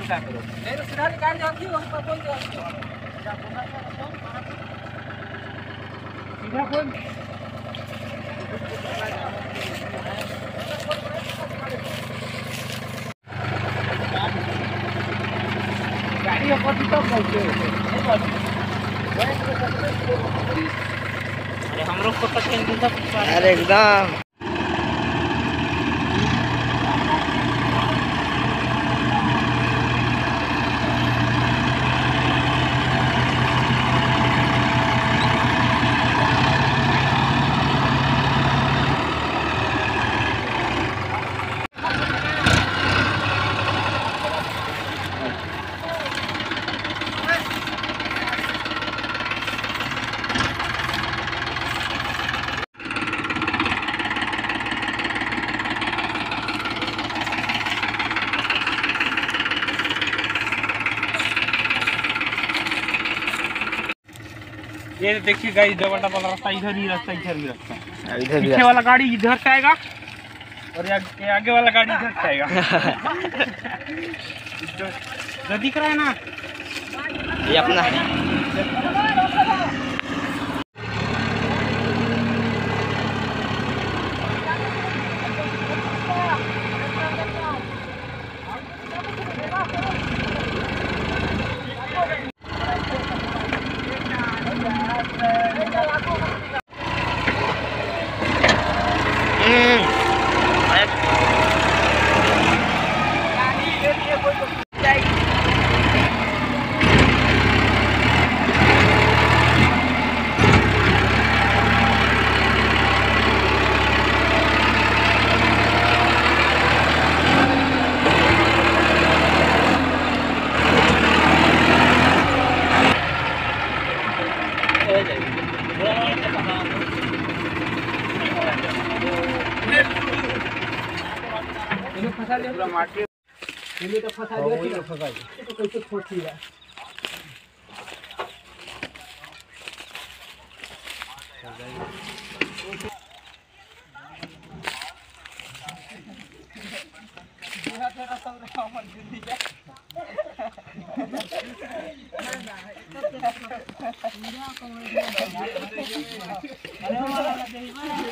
સીધા કોણ अरे हम लोग को अरे एकदम। ये देखिए गाइस डबल डबल रास्ता इधर ही रास्ता इधर ही रास्ता। इधर पीछे वाला गाड़ी इधर से आएगा और ये आगे- आगे वाला गाड़ी इधर से आएगा। इधर दिख रहा है ना ये अपना। फंसा ले पूरा माटी ये तो फंसा गया ठीक है फंसा गया तो कैसे खोटी है अरे वाला देवा